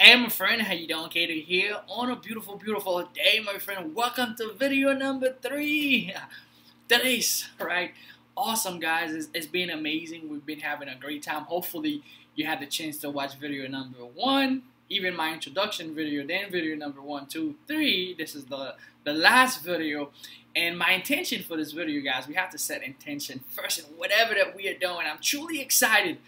Hey my friend, how you doing? Keder here on a beautiful, beautiful day, my friend. Welcome to video number three. Today's right. Awesome guys, it's, it's been amazing. We've been having a great time. Hopefully you had the chance to watch video number one, even my introduction video, then video number one, two, three. This is the the last video. And my intention for this video, guys, we have to set intention first in whatever that we are doing. I'm truly excited.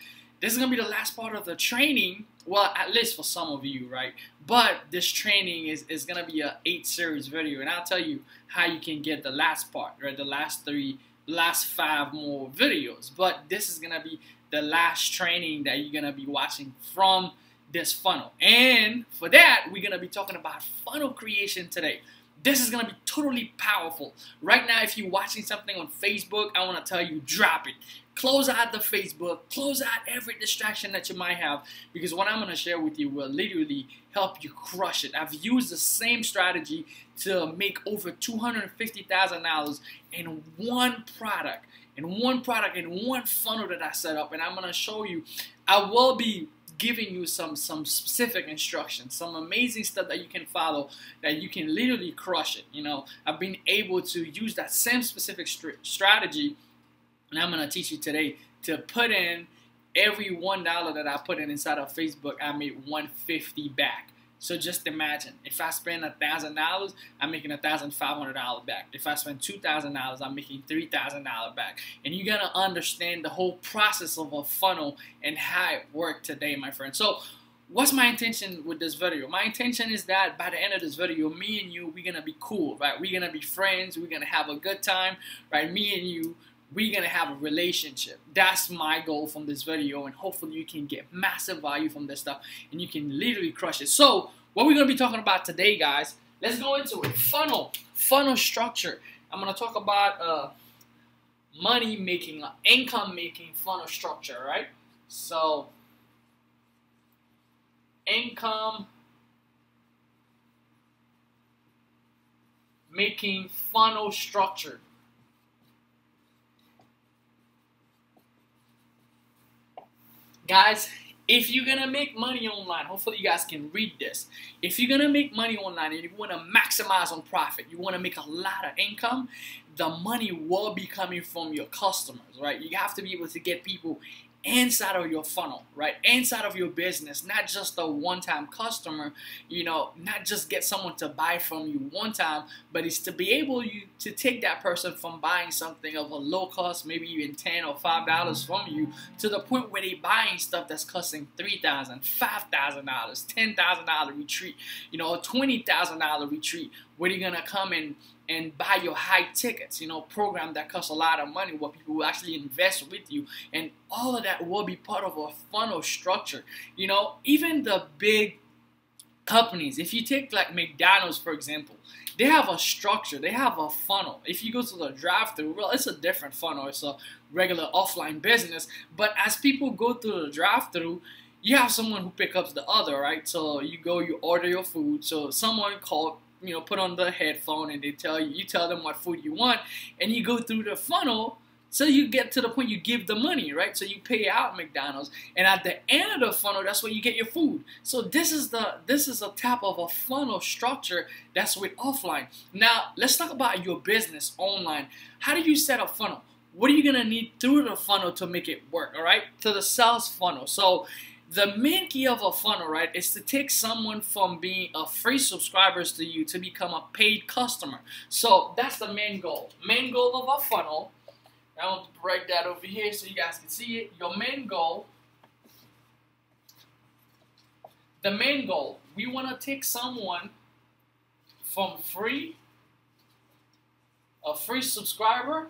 This is gonna be the last part of the training well, at least for some of you, right? But this training is, is going to be a eight series video, and I'll tell you how you can get the last part, right? The last three, last five more videos. But this is going to be the last training that you're going to be watching from this funnel. And for that, we're going to be talking about funnel creation today. This is going to be totally powerful. Right now, if you're watching something on Facebook, I want to tell you, drop it. Close out the Facebook, close out every distraction that you might have because what I'm going to share with you will literally help you crush it. I've used the same strategy to make over $250,000 in one product, in one product, in one funnel that I set up. And I'm going to show you, I will be giving you some some specific instructions, some amazing stuff that you can follow that you can literally crush it. You know, I've been able to use that same specific strategy, and I'm gonna teach you today to put in every one dollar that I put in inside of Facebook, I made 150 back. So just imagine, if I spend a thousand dollars, I'm making a thousand five hundred dollars back. If I spend two thousand dollars, I'm making three thousand dollars back. And you're gonna understand the whole process of a funnel and how it worked today, my friend. So what's my intention with this video? My intention is that by the end of this video, me and you, we're gonna be cool, right? We're gonna be friends, we're gonna have a good time, right? Me and you, we're gonna have a relationship. That's my goal from this video, and hopefully you can get massive value from this stuff and you can literally crush it. So, what we're gonna be talking about today, guys, let's go into it. Funnel, funnel structure. I'm gonna talk about uh, money making, uh, income making funnel structure, right? So, income making funnel structure. Guys, if you're gonna make money online, hopefully you guys can read this. If you're gonna make money online and you wanna maximize on profit, you wanna make a lot of income, the money will be coming from your customers, right? You have to be able to get people inside of your funnel, right? Inside of your business, not just a one-time customer, you know, not just get someone to buy from you one time, but it's to be able you to take that person from buying something of a low cost, maybe even 10 or $5 from you to the point where they buying stuff that's costing $3,000, $5,000, $10,000 retreat, you know, a $20,000 retreat where going to come and and buy your high tickets, you know, program that costs a lot of money where people will actually invest with you. And all of that will be part of a funnel structure. You know, even the big companies, if you take like McDonald's, for example, they have a structure, they have a funnel. If you go to the drive through, well, it's a different funnel, it's a regular offline business. But as people go through the drive through, you have someone who picks up the other, right? So you go, you order your food. So someone called you know, put on the headphone and they tell you, you tell them what food you want, and you go through the funnel so you get to the point you give the money, right? So you pay out McDonald's, and at the end of the funnel, that's where you get your food. So this is the this is a type of a funnel structure that's with offline. Now let's talk about your business online. How do you set a funnel? What are you gonna need through the funnel to make it work? All right, to the sales funnel. So the main key of a funnel, right, is to take someone from being a free subscribers to you to become a paid customer. So that's the main goal. Main goal of a funnel. I want to break that over here so you guys can see it. Your main goal. The main goal. We want to take someone from free, a free subscriber,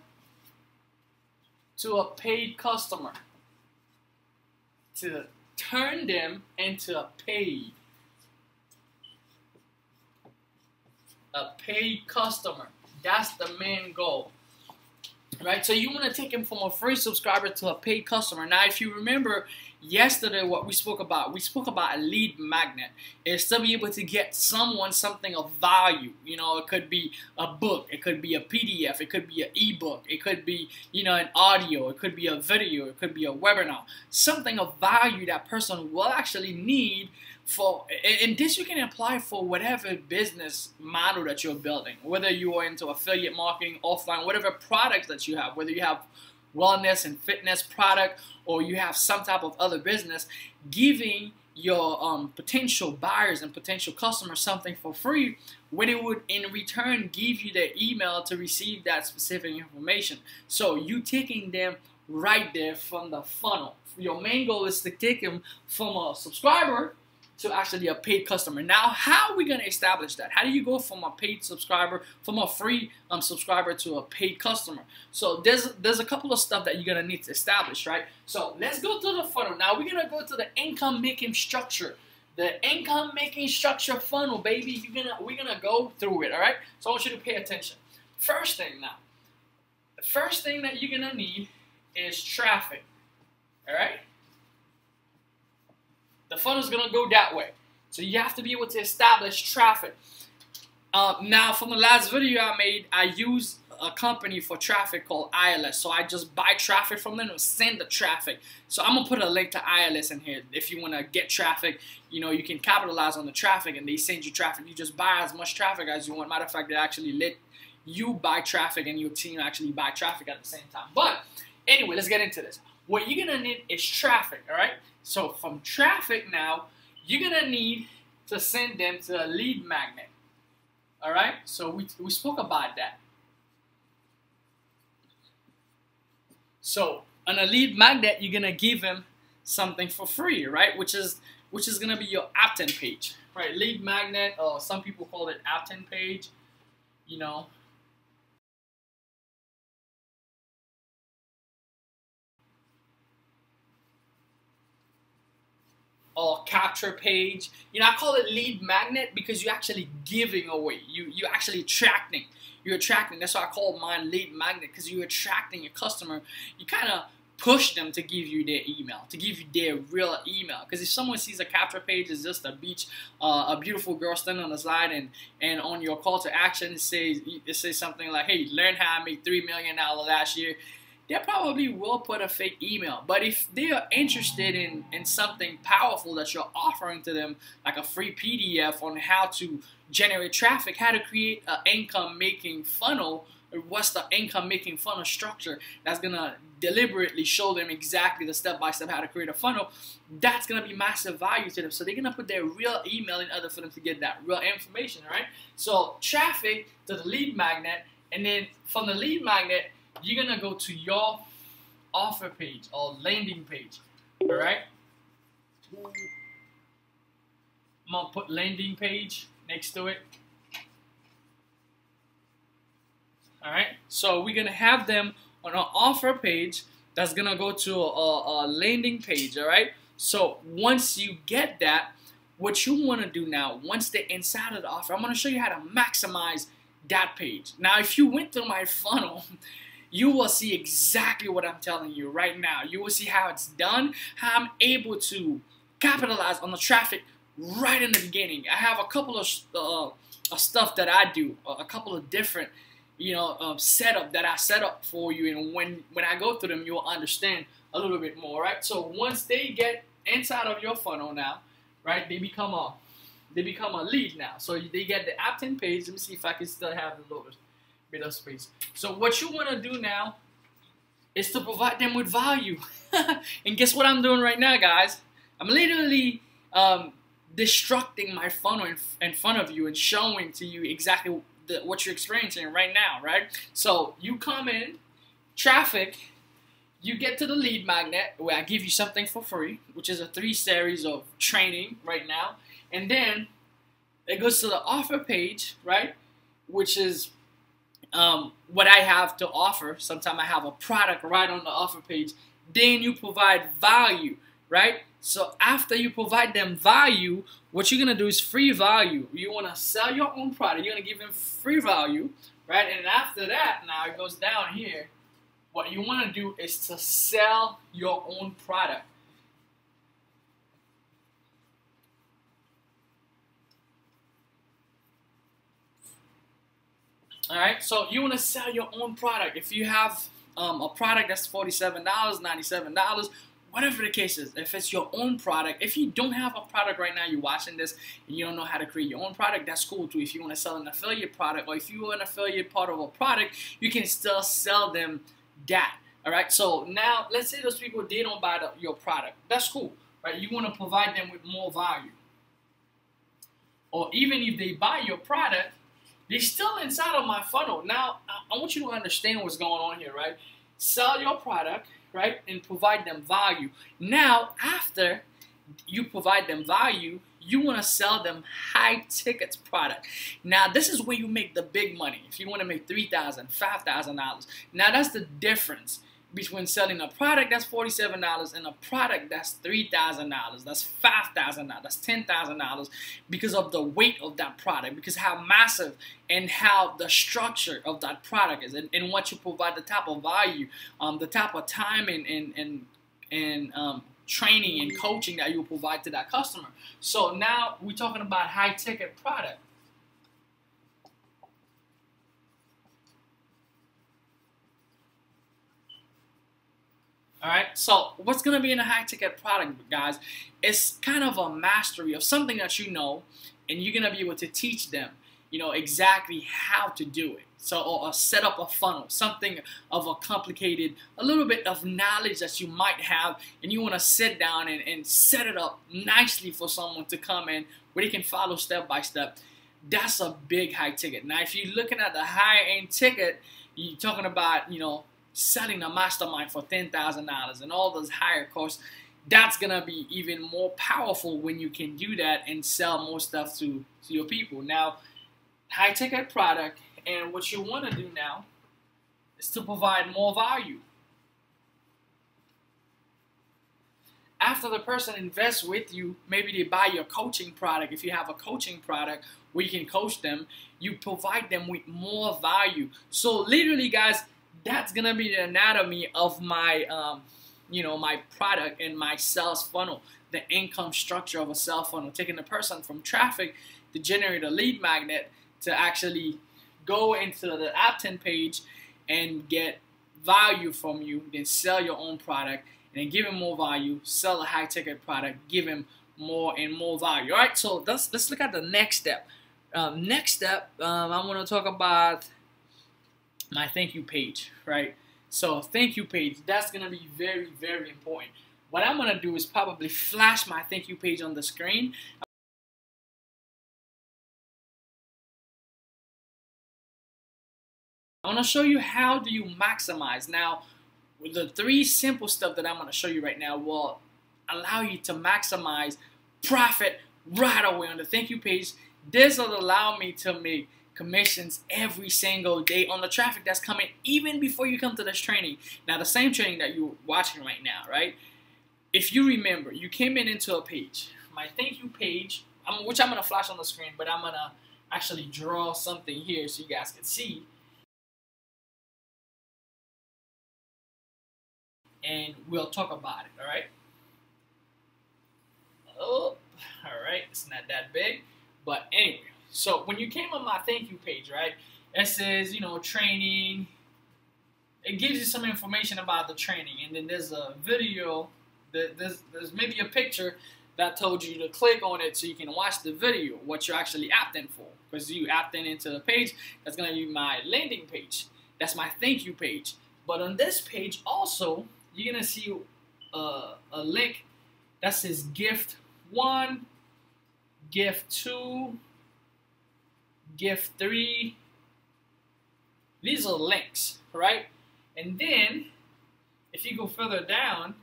to a paid customer. To turn them into a paid a paid customer. That's the main goal. Right? So you want to take them from a free subscriber to a paid customer. Now, if you remember yesterday what we spoke about. We spoke about a lead magnet. Is to be able to get someone something of value. You know it could be a book it could be a pdf it could be an ebook it could be you know an audio it could be a video it could be a webinar. Something of value that person will actually need for and this you can apply for whatever business model that you're building whether you are into affiliate marketing offline whatever products that you have whether you have wellness and fitness product or you have some type of other business, giving your um, potential buyers and potential customers something for free when it would in return give you their email to receive that specific information. So you taking them right there from the funnel. Your main goal is to take them from a subscriber to actually a paid customer. Now, how are we going to establish that? How do you go from a paid subscriber, from a free um, subscriber to a paid customer? So there's there's a couple of stuff that you're going to need to establish, right? So let's go to the funnel. Now we're going to go to the income making structure. The income making structure funnel, baby. You're gonna we're gonna go through it, all right? So I want you to pay attention. First thing now, the first thing that you're gonna need is traffic. All right? The funnel is going to go that way. So you have to be able to establish traffic. Uh, now, from the last video I made, I used a company for traffic called ILS. So I just buy traffic from them and send the traffic. So I'm gonna put a link to ILS in here. If you wanna get traffic, you know, you can capitalize on the traffic and they send you traffic. You just buy as much traffic as you want. Matter of fact, they actually let you buy traffic and your team actually buy traffic at the same time. But anyway, let's get into this. What you're gonna need is traffic, all right? So from traffic now, you're gonna need to send them to a lead magnet. All right, so we, we spoke about that. So on a lead magnet, you're gonna give them something for free, right? Which is which is gonna be your opt-in page, right? Lead magnet, or some people call it opt-in page. You know, or capture page. You know, I call it lead magnet because you're actually giving away. You you're actually attracting. You're attracting. That's why I call mine lead magnet because you're attracting your customer. You kind of push them to give you their email, to give you their real email. Because if someone sees a capture page, it's just a beach, uh, a beautiful girl standing on the side, and and on your call to action, it says it says something like, "Hey, learn how I made three million dollars last year." They probably will put a fake email. But if they are interested in, in something powerful that you're offering to them, like a free PDF on how to generate traffic, how to create an income making funnel, what's the income making funnel structure that's gonna deliberately show them exactly the step by step how to create a funnel, that's gonna be massive value to them. So they're gonna put their real email in order for them to get that real information, right? So traffic to the lead magnet, and then from the lead magnet, you're gonna go to your offer page or landing page. All right. I'm gonna put landing page next to it. All right. So we're gonna have them on an offer page that's gonna go to a, a landing page. All right. So once you get that, what you want to do now, once they're inside of the offer, I'm gonna show you how to maximize that page. Now, if you went through my funnel you will see exactly what I'm telling you right now. You will see how it's done, how I'm able to capitalize on the traffic right in the beginning. I have a couple of uh, stuff that I do, a couple of different, you know, uh, setup that I set up for you, and when when I go through them, you'll understand a little bit more, right? So once they get inside of your funnel now, right, they become a they become a lead now. So they get the opt-in page. Let me see if I can still have the loaded bit of space. So what you want to do now is to provide them with value. and guess what I'm doing right now, guys? I'm literally um, destructing my funnel in, in, front of you and showing to you exactly the, what you're experiencing right now, right? So you come in, traffic, you get to the lead magnet where I give you something for free, which is a three series of training right now. And then it goes to the offer page, right? Which is um, what I have to offer. Sometimes I have a product right on the offer page. Then you provide value, right? So after you provide them value, what you're gonna do is free value. You wanna sell your own product. You're gonna give them free value, right? And after that, now it goes down here. What you wanna do is to sell your own product. All right, so you want to sell your own product. If you have um, a product that's $47, $97, whatever the case is, if it's your own product, if you don't have a product right now, you're watching this and you don't know how to create your own product, that's cool too. If you want to sell an affiliate product or if you're an affiliate part of a product, you can still sell them that. All right, so now let's say those people they don't buy the, your product. That's cool, right? You want to provide them with more value. Or even if they buy your product, they're still inside of my funnel. Now, I, I want you to understand what's going on here, right? Sell your product, right, and provide them value. Now, after you provide them value, you want to sell them high tickets product. Now, this is where you make the big money. If you want to make $3,000, $5,000. Now, that's the difference between selling a product that's $47 and a product that's $3,000, that's $5,000, that's $10,000 because of the weight of that product, because how massive and how the structure of that product is and, and what you provide, the type of value, um, the type of time and, and, and, and um, training and coaching that you provide to that customer. So now we're talking about high ticket product. All right. So what's going to be in a high ticket product, guys? It's kind of a mastery of something that you know, and you're going to be able to teach them, you know, exactly how to do it. So, or, or set up a funnel, something of a complicated, a little bit of knowledge that you might have, and you want to sit down and, and set it up nicely for someone to come in where they can follow step by step. That's a big high ticket. Now, if you're looking at the high end ticket, you're talking about, you know, selling a mastermind for $10,000 and all those higher costs, that's gonna be even more powerful when you can do that and sell more stuff to, to your people. Now, high ticket product, and what you wanna do now is to provide more value. After the person invests with you, maybe they buy your coaching product. If you have a coaching product where you can coach them, you provide them with more value. So, literally, guys, that's gonna be the anatomy of my um, you know my product and my sales funnel. The income structure of a sales funnel. Taking the person from traffic to generate a lead magnet to actually go into the opt-in page and get value from you then sell your own product and then give him more value sell a high ticket product give him more and more value. All right so let's let's look at the next step. Um, next step um, i want to talk about my thank you page, right? So thank you page, that's gonna be very, very important. What I'm gonna do is probably flash my thank you page on the screen. I want to show you how do you maximize. Now, the three simple stuff that I'm to show you right now will allow you to maximize profit right away on the thank you page. This will allow me to make commissions every single day on the traffic that's coming even before you come to this training. Now, the same training that you're watching right now, right? If you remember, you came in into a page, my thank you page, which I'm going to flash on the screen, but I'm going to actually draw something here so you guys can see. And we'll talk about it, all right? Oh, all right, it's not that big. But anyway, so when you came on my thank you page, right, it says, you know, training. It gives you some information about the training. And then there's a video, that there's, there's maybe a picture that told you to click on it so you can watch the video, what you're actually opting for. Because you opt in into the page, that's going to be my landing page. That's my thank you page. But on this page also, you're going to see a, a link that says gift one, gift two, gift three. These are links, right? And then, if you go further down,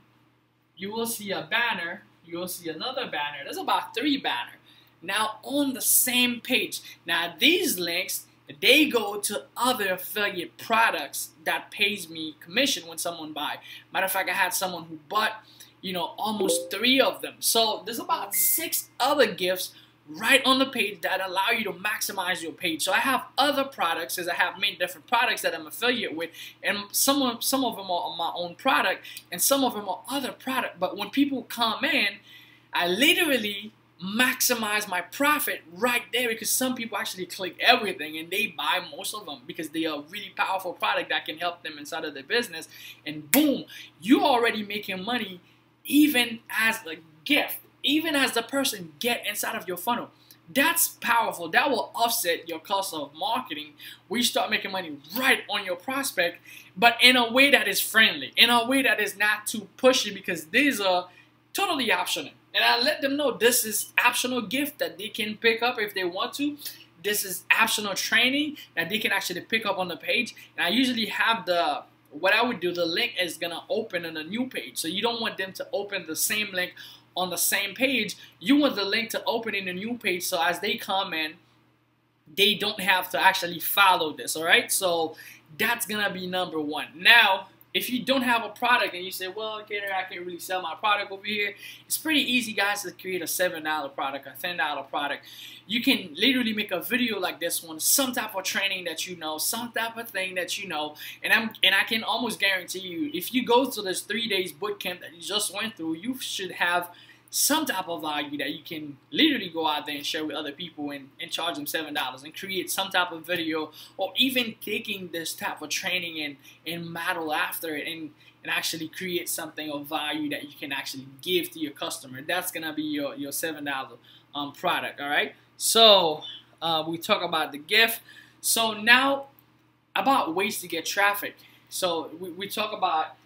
you will see a banner. You will see another banner. There's about three banner. Now on the same page. Now these links, they go to other affiliate products that pays me commission when someone buy. Matter of fact, I had someone who bought, you know, almost three of them. So there's about six other gifts right on the page that allow you to maximize your page. So I have other products, as I have many different products that I'm affiliate with, and some of some of them are my own product, and some of them are other product. But when people come in, I literally maximize my profit right there because some people actually click everything and they buy most of them because they are really powerful product that can help them inside of their business and boom you're already making money even as a gift even as the person get inside of your funnel that's powerful that will offset your cost of marketing we start making money right on your prospect but in a way that is friendly in a way that is not too pushy because these are totally optional and I let them know this is optional gift that they can pick up if they want to. This is optional training that they can actually pick up on the page. And I usually have the what I would do, the link is gonna open in a new page. So you don't want them to open the same link on the same page. You want the link to open in a new page so as they come in, they don't have to actually follow this, all right? So that's gonna be number one. Now, if you don't have a product and you say, well, Keder, I can't really sell my product over here, it's pretty easy, guys, to create a $7 product, a $10 product. You can literally make a video like this one, some type of training that you know, some type of thing that you know, and I'm and I can almost guarantee you, if you go to this three days boot camp that you just went through, you should have some type of value that you can literally go out there and share with other people and, and charge them seven dollars and create some type of video or even taking this type of training and and model after it and and actually create something of value that you can actually give to your customer. That's gonna be your your seven dollar um, product all right? So uh, we talk about the gift. So now about ways to get traffic. So we, we talk about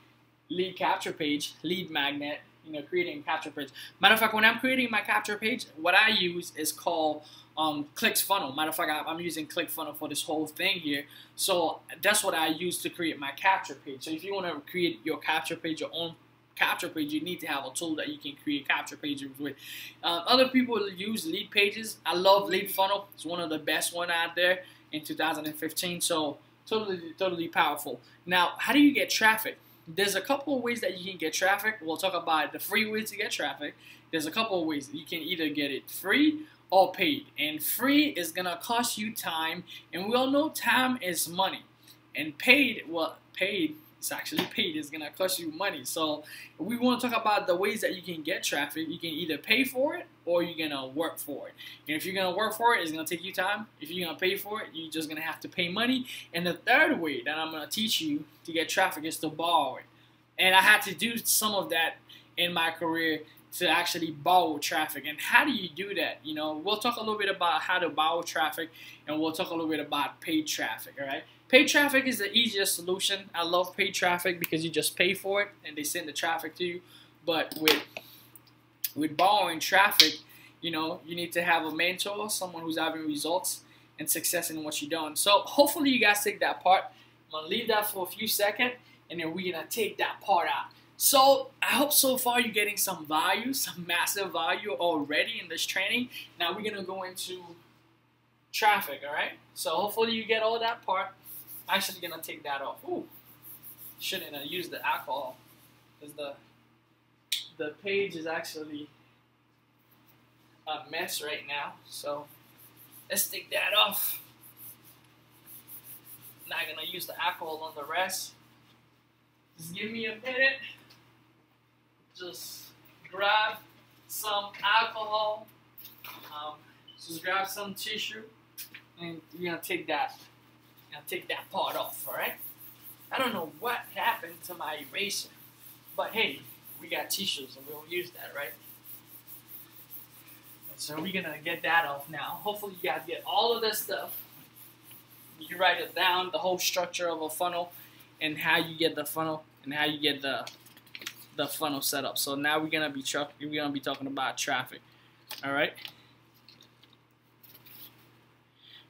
lead capture page lead magnet you know, creating capture page. Matter of fact, when I'm creating my capture page, what I use is called um, ClickFunnels. Matter of fact, I'm using ClickFunnels for this whole thing here. So that's what I use to create my capture page. So if you want to create your capture page, your own capture page, you need to have a tool that you can create capture pages with. Uh, other people use lead pages. I love lead funnel. It's one of the best one out there in 2015. So totally, totally powerful. Now, how do you get traffic? There's a couple of ways that you can get traffic. We'll talk about the free ways to get traffic. There's a couple of ways you can either get it free or paid. And free is gonna cost you time, and we all know time is money. And paid, well, paid it's actually paid. It's gonna cost you money. So we want to talk about the ways that you can get traffic. You can either pay for it or you're gonna work for it. And if you're gonna work for it, it's gonna take you time. If you're gonna pay for it, you're just gonna have to pay money. And the third way that I'm gonna teach you to get traffic is to borrow it. And I had to do some of that in my career to actually borrow traffic. And how do you do that? You know, we'll talk a little bit about how to borrow traffic and we'll talk a little bit about paid traffic, all right? Paid traffic is the easiest solution. I love paid traffic because you just pay for it and they send the traffic to you. But with with borrowing traffic, you know, you need to have a mentor, someone who's having results and success in what you're doing. So hopefully you guys take that part. I'm gonna leave that for a few seconds and then we're gonna take that part out. So I hope so far you're getting some value, some massive value already in this training. Now we're gonna go into traffic, all right? So hopefully you get all that part actually gonna take that off. Ooh, shouldn't have used the alcohol because the the page is actually a mess right now. So let's take that off. Not gonna use the alcohol on the rest. Just give me a minute. Just grab some alcohol. Um, just grab some tissue, and you're gonna take that now take that part off, alright? I don't know what happened to my eraser, but hey, we got t-shirts and we'll use that, right? So we're gonna get that off now. Hopefully you guys get all of this stuff. You write it down, the whole structure of a funnel and how you get the funnel and how you get the the funnel set up. So now we're gonna be we're gonna be talking about traffic. All right.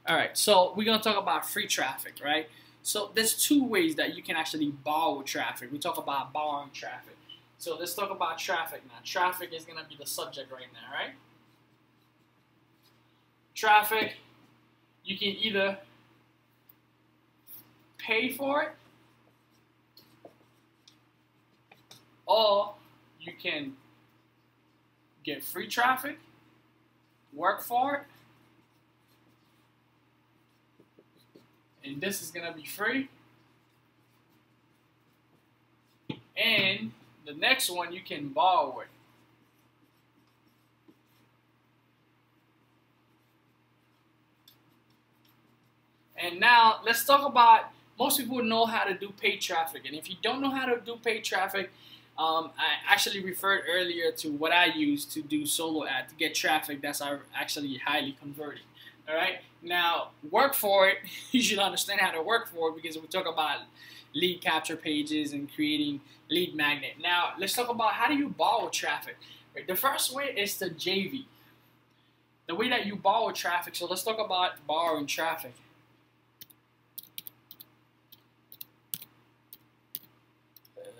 All right, so we're gonna talk about free traffic, right? So there's two ways that you can actually borrow traffic. We talk about borrowing traffic. So let's talk about traffic now. Traffic is gonna be the subject right now, right? Traffic, you can either pay for it or you can get free traffic, work for it, and this is gonna be free. And the next one you can borrow it. And now let's talk about most people know how to do paid traffic. And if you don't know how to do paid traffic, um, I actually referred earlier to what I use to do solo ad to get traffic that's actually highly converting. All right now work for it. You should understand how to work for it because we talk about lead capture pages and creating lead magnet. Now let's talk about how do you borrow traffic. The first way is the JV. The way that you borrow traffic. So let's talk about borrowing traffic.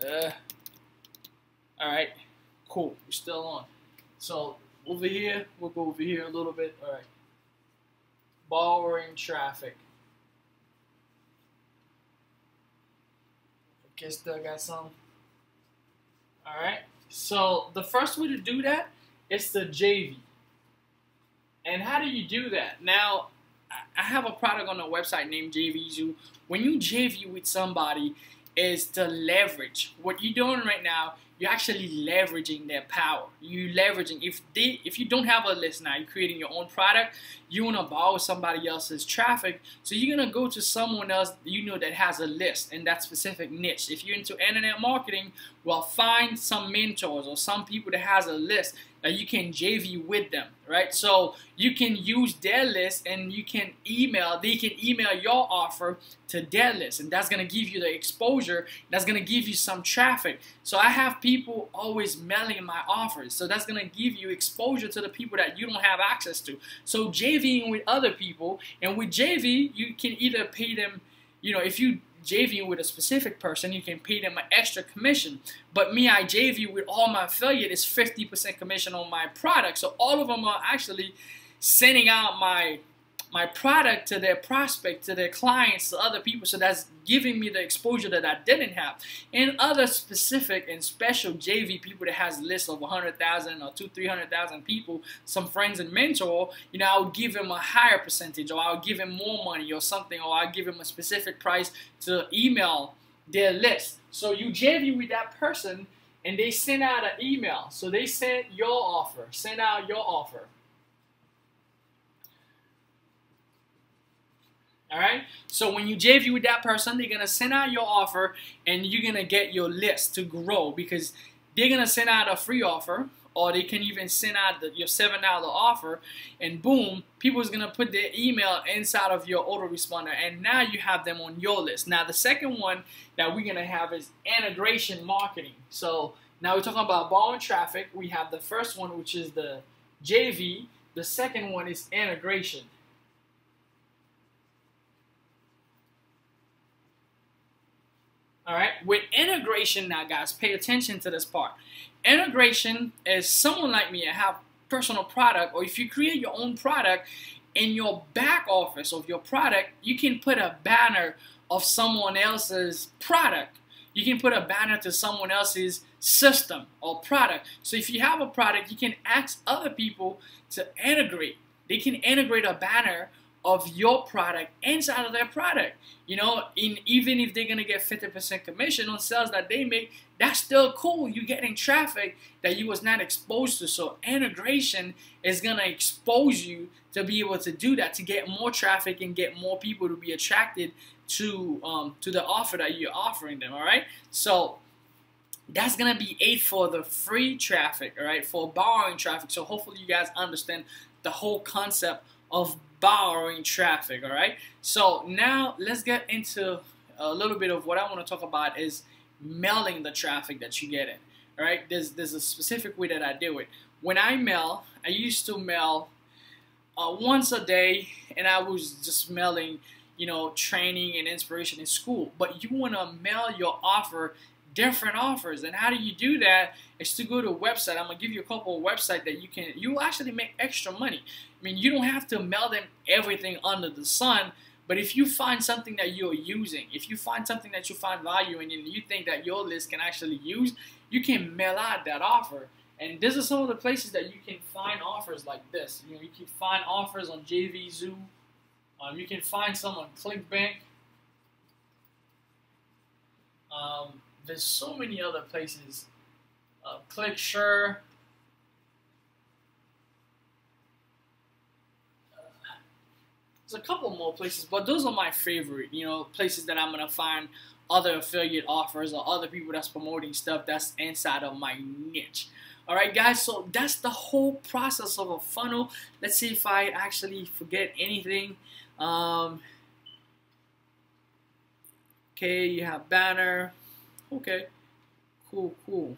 Uh, all right, cool. We're still on. So over here, we'll go over here a little bit. All right. Borrowing traffic. Okay, still got some. All right. So the first way to do that is the JV. And how do you do that? Now, I have a product on the website named JVZoo. When you JV with somebody, is to leverage. What you're doing right now, you're actually leveraging their power. You leveraging if they if you don't have a list now, you're creating your own product, you wanna borrow somebody else's traffic, so you're gonna go to someone else you know that has a list in that specific niche. If you're into internet marketing, well find some mentors or some people that has a list that you can JV with them, right? So you can use their list and you can email, they can email your offer to their list and that's gonna give you the exposure, that's gonna give you some traffic. So I have people always mailing my offers. So that's gonna give you exposure to the people that you don't have access to. So JVing with other people and with JV, you can either pay them, you know, if you JV with a specific person, you can pay them an extra commission. But me, I JV with all my affiliate is 50% commission on my product. So all of them are actually sending out my my product to their prospect, to their clients, to other people. So that's giving me the exposure that I didn't have. And other specific and special JV people that has lists of 100,000 or two, 300,000 people, some friends and mentor, you know, I would give them a higher percentage or I would give them more money or something, or I give them a specific price to email their list. So you JV with that person and they send out an email. So they send your offer, send out your offer. All right. So when you JV with that person, they're gonna send out your offer, and you're gonna get your list to grow because they're gonna send out a free offer, or they can even send out the, your seven dollar offer, and boom, people is gonna put their email inside of your autoresponder, and now you have them on your list. Now the second one that we're gonna have is integration marketing. So now we're talking about borrowing traffic. We have the first one, which is the JV. The second one is integration. All right, with integration now, guys, pay attention to this part. Integration is someone like me, I have personal product, or if you create your own product in your back office of your product, you can put a banner of someone else's product. You can put a banner to someone else's system or product. So if you have a product, you can ask other people to integrate. They can integrate a banner of your product inside of their product. You know, in even if they're gonna get 50% commission on sales that they make, that's still cool. You're getting traffic that you was not exposed to. So integration is gonna expose you to be able to do that, to get more traffic and get more people to be attracted to um, to the offer that you're offering them. All right, so that's gonna be eight for the free traffic, all right, for borrowing traffic. So hopefully you guys understand the whole concept of borrowing traffic all right? So now let's get into a little bit of what I want to talk about is mailing the traffic that you get in all right? There's there's a specific way that I do it. When I mail I used to mail uh, once a day and I was just mailing you know training and inspiration in school. But you want to mail your offer different offers. And how do you do that? Is to go to a website. I'm gonna give you a couple of websites that you can you will actually make extra money. I mean, you don't have to mail them everything under the sun. But if you find something that you're using, if you find something that you find value in and you think that your list can actually use, you can mail out that offer. And this is some of the places that you can find offers like this. You know, you can find offers on JVZoo. Um, you can find some on ClickBank. Um, there's so many other places. Uh, ClickSure. there's a couple more places, but those are my favorite, you know, places that I'm gonna find other affiliate offers or other people that's promoting stuff that's inside of my niche. All right, guys, so that's the whole process of a funnel. Let's see if I actually forget anything. Um, okay, you have banner. Okay, cool, cool.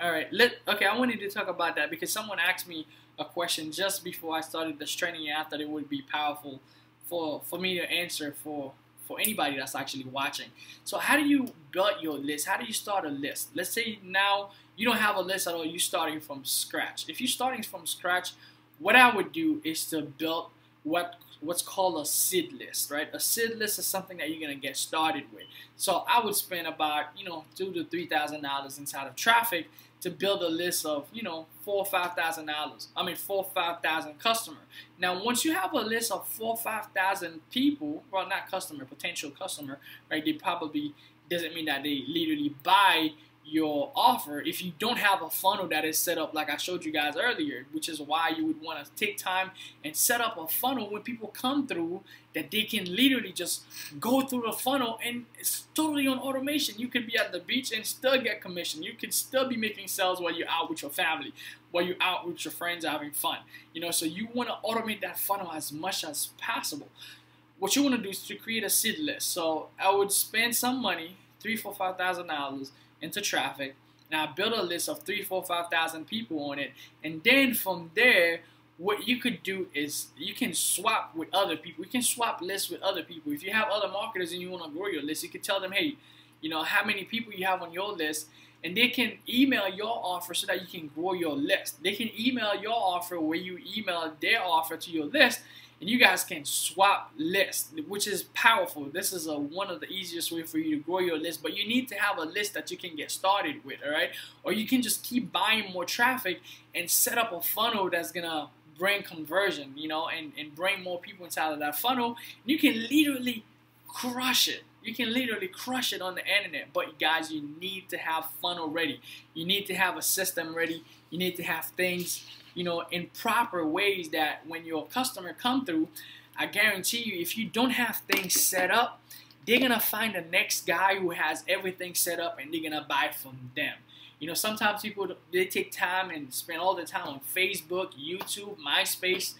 All right, let okay. I wanted to talk about that because someone asked me a question just before I started this training, and I thought it would be powerful for for me to answer for for anybody that's actually watching. So, how do you build your list? How do you start a list? Let's say now you don't have a list at all. You're starting from scratch. If you're starting from scratch, what I would do is to build what what's called a seed list, right? A seed list is something that you're gonna get started with. So I would spend about you know two to three thousand dollars inside of traffic to build a list of you know four or five thousand dollars. I mean four or five thousand customer. Now once you have a list of four or five thousand people, well not customer, potential customer, right? They probably doesn't mean that they literally buy your offer if you don't have a funnel that is set up like I showed you guys earlier, which is why you would want to take time and set up a funnel when people come through that they can literally just go through the funnel and it's totally on automation. You could be at the beach and still get commission. You could still be making sales while you're out with your family, while you're out with your friends having fun. You know, so you want to automate that funnel as much as possible. What you want to do is to create a seed list. So I would spend some money, three, four, five thousand dollars into traffic. Now build a list of three, four, five thousand people on it, and then from there, what you could do is you can swap with other people. You can swap lists with other people. If you have other marketers and you want to grow your list, you can tell them, hey, you know how many people you have on your list, and they can email your offer so that you can grow your list. They can email your offer where you email their offer to your list, and you guys can swap lists, which is powerful. This is a, one of the easiest way for you to grow your list, but you need to have a list that you can get started with, all right? Or you can just keep buying more traffic and set up a funnel that's gonna bring conversion, you know, and, and bring more people inside of that funnel. You can literally crush it. You can literally crush it on the internet. But guys, you need to have funnel ready. You need to have a system ready. You need to have things you know, in proper ways that when your customer come through, I guarantee you, if you don't have things set up, they're gonna find the next guy who has everything set up and they're gonna buy from them. You know, sometimes people they take time and spend all the time on Facebook, YouTube, MySpace.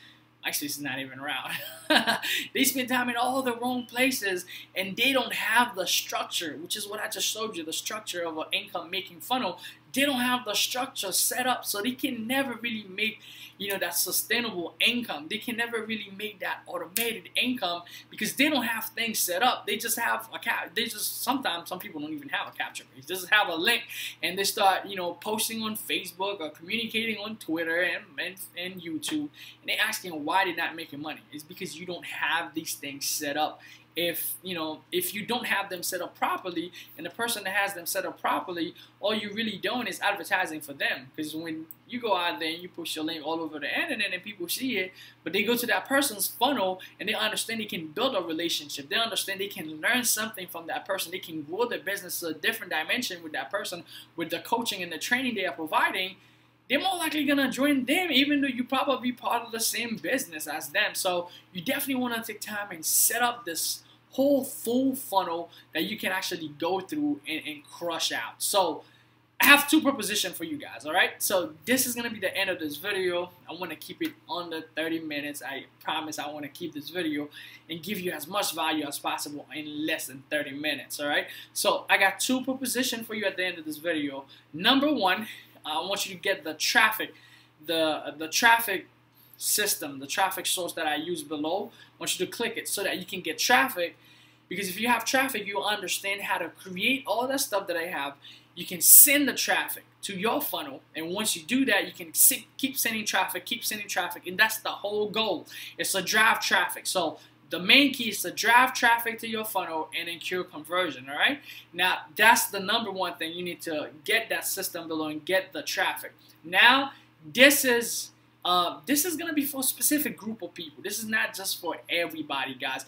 MySpace is not even around. they spend time in all the wrong places and they don't have the structure, which is what I just showed you, the structure of an income making funnel they don't have the structure set up so they can never really make you know that sustainable income. They can never really make that automated income because they don't have things set up. They just have a cap they just sometimes some people don't even have a capture page. They just have a link and they start you know posting on facebook or communicating on twitter and, and, and youtube. And they're asking why they're not making money? It's because you don't have these things set up if you know if you don't have them set up properly and the person that has them set up properly all you really doing is advertising for them. Because when you go out there and you push your link all over the internet and people see it but they go to that person's funnel and they understand they can build a relationship. They understand they can learn something from that person. They can grow their business to a different dimension with that person with the coaching and the training they are providing they're more likely gonna join them even though you probably be part of the same business as them. So you definitely wanna take time and set up this whole full funnel that you can actually go through and, and crush out. So I have two propositions for you guys, all right? So this is gonna be the end of this video. I wanna keep it under 30 minutes. I promise I wanna keep this video and give you as much value as possible in less than 30 minutes, all right? So I got two propositions for you at the end of this video. Number one, I want you to get the traffic, the the traffic system, the traffic source that I use below. I want you to click it so that you can get traffic. Because if you have traffic, you'll understand how to create all that stuff that I have. You can send the traffic to your funnel, and once you do that, you can keep sending traffic, keep sending traffic, and that's the whole goal. It's to drive traffic. So the main key is to drive traffic to your funnel and incur conversion. All right. Now that's the number one thing you need to get that system below and get the traffic. Now this is uh, this is gonna be for a specific group of people. This is not just for everybody, guys.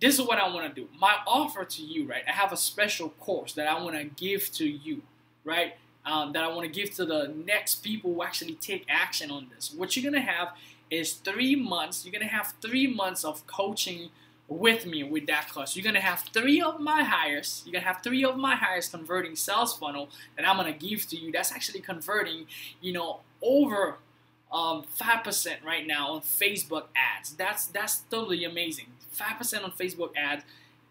This is what I want to do. My offer to you, right? I have a special course that I want to give to you, right? um, that I want to give to the next people who actually take action on this. What you're gonna have is three months. You're gonna have three months of coaching with me with that course. You're gonna have three of my hires. You're gonna have three of my hires converting sales funnel that I'm gonna give to you. That's actually converting, you know, over um, 5% right now on Facebook ads. That's that's totally amazing. 5% on Facebook ads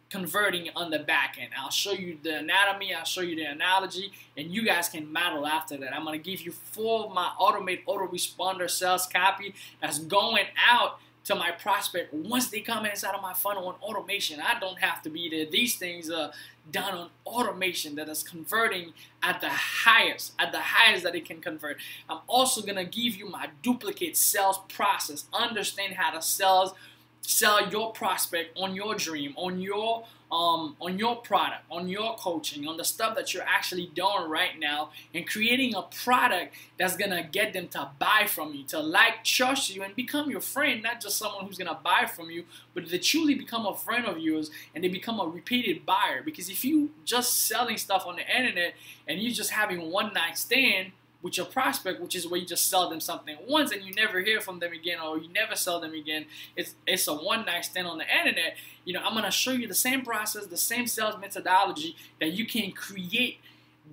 converting on the back end. I'll show you the anatomy, I'll show you the analogy, and you guys can model after that. I'm gonna give you of my automate autoresponder sales copy that's going out to my prospect once they come inside of my funnel on automation. I don't have to be there. These things are done on automation that is converting at the highest, at the highest that it can convert. I'm also gonna give you my duplicate sales process. Understand how to sell sell your prospect on your dream, on your um, on your product, on your coaching, on the stuff that you're actually doing right now, and creating a product that's gonna get them to buy from you, to like, trust you, and become your friend, not just someone who's gonna buy from you, but they truly become a friend of yours and they become a repeated buyer. Because if you just selling stuff on the internet and you just having one night stand, with your prospect, which is where you just sell them something once and you never hear from them again or you never sell them again. It's it's a one night stand on the internet. You know, I'm gonna show you the same process, the same sales methodology that you can create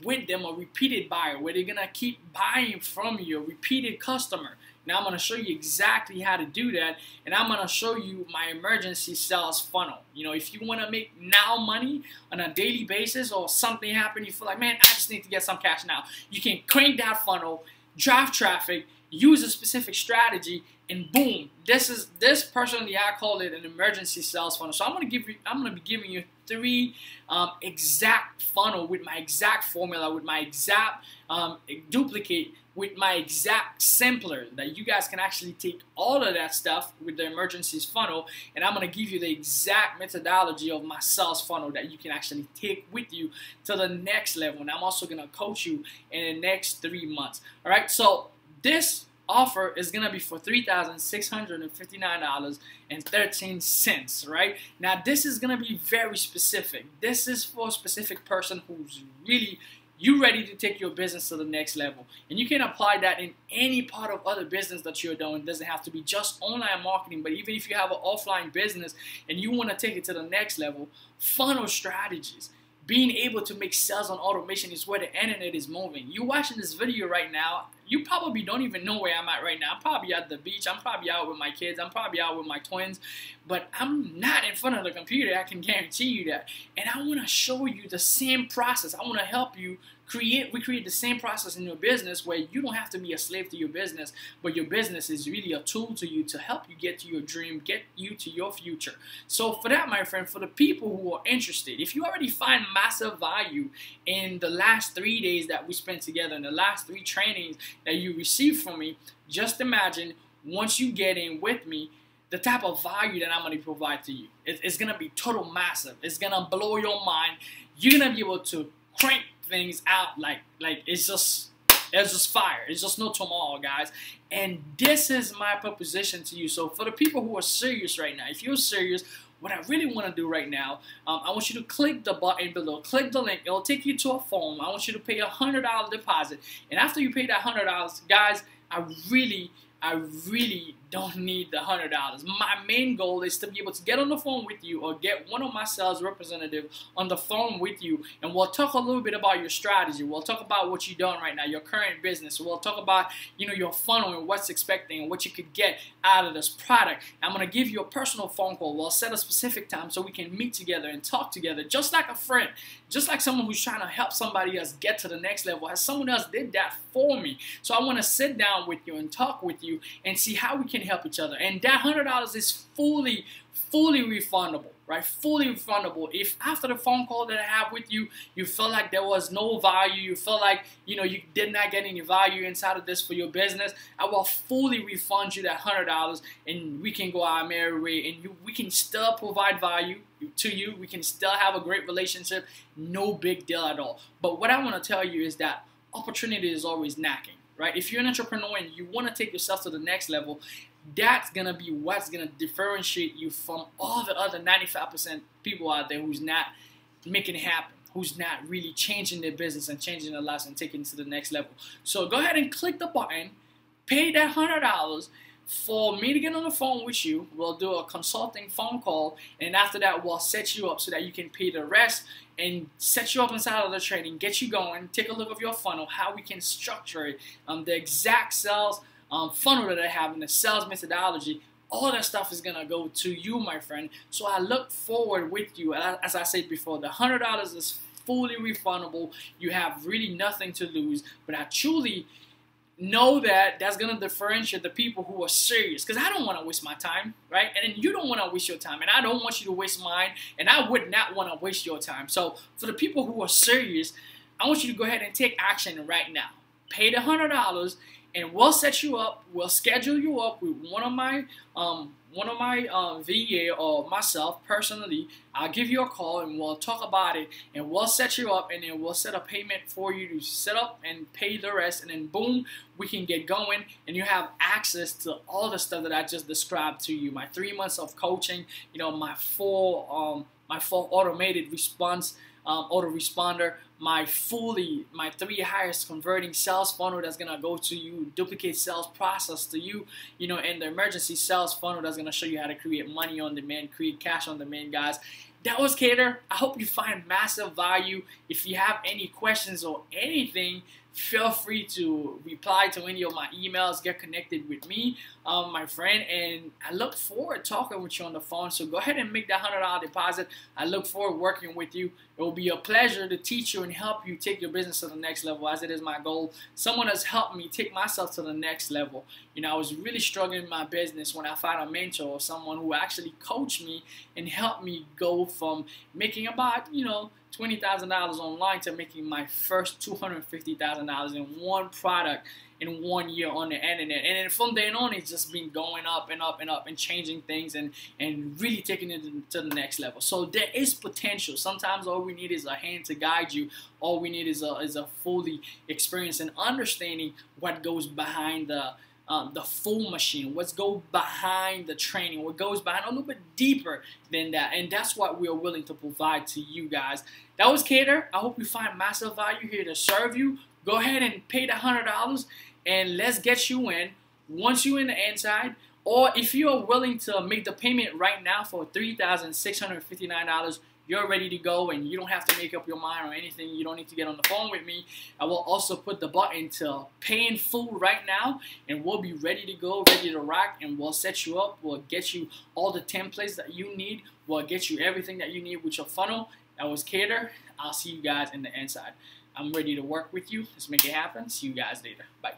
with them a repeated buyer where they're gonna keep buying from you, a repeated customer. I'm going to show you exactly how to do that and I'm going to show you my emergency sales funnel. You know, if you want to make now money on a daily basis or something happen, you feel like, man, I just need to get some cash now. You can crank that funnel, drive traffic, use a specific strategy and boom, this is this personally I call it an emergency sales funnel. So I'm gonna give you, I'm gonna be giving you three um, exact funnel with my exact formula, with my exact um, duplicate, with my exact sampler that you guys can actually take all of that stuff with the emergencies funnel, and I'm gonna give you the exact methodology of my sales funnel that you can actually take with you to the next level. And I'm also gonna coach you in the next three months. All right, so this offer is going to be for $3,659.13, right? Now, this is going to be very specific. This is for a specific person who's really you ready to take your business to the next level. And you can apply that in any part of other business that you're doing. It doesn't have to be just online marketing, but even if you have an offline business and you want to take it to the next level, funnel strategies being able to make sales on automation is where the internet is moving. You watching this video right now, you probably don't even know where I'm at right now. I'm probably at the beach. I'm probably out with my kids. I'm probably out with my twins. But I'm not in front of the computer. I can guarantee you that. And I want to show you the same process. I want to help you create recreate the same process in your business where you don't have to be a slave to your business, but your business is really a tool to you to help you get to your dream, get you to your future. So for that, my friend, for the people who are interested, if you already find massive value in the last three days that we spent together, in the last three trainings that you received from me, just imagine once you get in with me, the type of value that I'm going to provide to you. It's going to be total massive. It's going to blow your mind. You're going to be able to crank things out like like it's just it's just fire. It's just no tomorrow, guys. And this is my proposition to you. So for the people who are serious right now, if you're serious, what I really want to do right now, um, I want you to click the button below. Click the link. It'll take you to a form. I want you to pay a $100 deposit. And after you pay that $100, guys, I really I really don't need the hundred dollars. My main goal is to be able to get on the phone with you or get one of my sales representative on the phone with you, and we'll talk a little bit about your strategy. We'll talk about what you're doing right now, your current business. We'll talk about you know your funnel and what's expecting and what you could get out of this product. I'm gonna give you a personal phone call. We'll set a specific time so we can meet together and talk together, just like a friend, just like someone who's trying to help somebody else get to the next level. As someone else did that for me, so I want to sit down with you and talk with you and see how we can help each other. And that hundred dollars is fully, fully refundable, right? Fully refundable. If after the phone call that I have with you, you felt like there was no value, you felt like you know you did not get any value inside of this for your business, I will fully refund you that hundred dollars, and we can go our merry way, and you we can still provide value to you. We can still have a great relationship. No big deal at all. But what I want to tell you is that opportunity is always knocking right? If you're an entrepreneur and you want to take yourself to the next level, that's gonna be what's gonna differentiate you from all the other 95% people out there who's not making it happen. who's not really changing their business and changing their lives and taking it to the next level. So go ahead and click the button, pay that hundred dollars for me to get on the phone with you. We'll do a consulting phone call, and after that, we'll set you up so that you can pay the rest and set you up inside of the training, get you going, take a look of your funnel, how we can structure it, um, the exact sales um, funnel that I have, and the sales methodology. All that stuff is gonna go to you, my friend. So I look forward with you. As I said before, the hundred dollars is fully refundable. You have really nothing to lose. But I truly know that that's going to differentiate the people who are serious because I don't want to waste my time, right? And you don't want to waste your time, and I don't want you to waste mine, and I would not want to waste your time. So, for the people who are serious, I want you to go ahead and take action right now. Pay the $100 and we'll set you up. We'll schedule you up with one of my um, one of my uh, VA or myself personally. I'll give you a call and we'll talk about it and we'll set you up and then we'll set a payment for you to set up and pay the rest and then boom, we can get going and you have access to all the stuff that I just described to you. My three months of coaching, you know, my full um, my full automated response um, autoresponder, my fully, my three highest converting sales funnel that's gonna go to you, duplicate sales process to you, you know, and the emergency sales funnel that's gonna show you how to create money on demand, create cash on demand, guys. That was Keder. I hope you find massive value. If you have any questions or anything, feel free to reply to any of my emails, get connected with me, um, my friend, and I look forward talking with you on the phone. So go ahead and make that $100 deposit. I look forward working with you. It will be a pleasure to teach you and help you take your business to the next level as it is my goal. Someone has helped me take myself to the next level. You know, I was really struggling in my business when I found a mentor or someone who actually coached me and helped me go from making about, you know, $20,000 online to making my first $250,000 in one product in one year on the internet. And then from then on, it's just been going up and up and up and changing things and, and really taking it to the next level. So there is potential. Sometimes all we need is a hand to guide you. All we need is a, is a fully experience and understanding what goes behind the um, the full machine, what's go behind the training, what goes behind a little bit deeper than that. And that's what we are willing to provide to you guys. That was Keder. I hope you find massive value here to serve you. Go ahead and pay the $100 and let's get you in. Once you're in the inside, or if you are willing to make the payment right now for $3,659, you're ready to go and you don't have to make up your mind or anything. You don't need to get on the phone with me. I will also put the button to pay in full right now and we'll be ready to go, ready to rock, and we'll set you up. We'll get you all the templates that you need. We'll get you everything that you need with your funnel. That was Keder. I'll see you guys in the inside. I'm ready to work with you. Let's make it happen. See you guys later. Bye.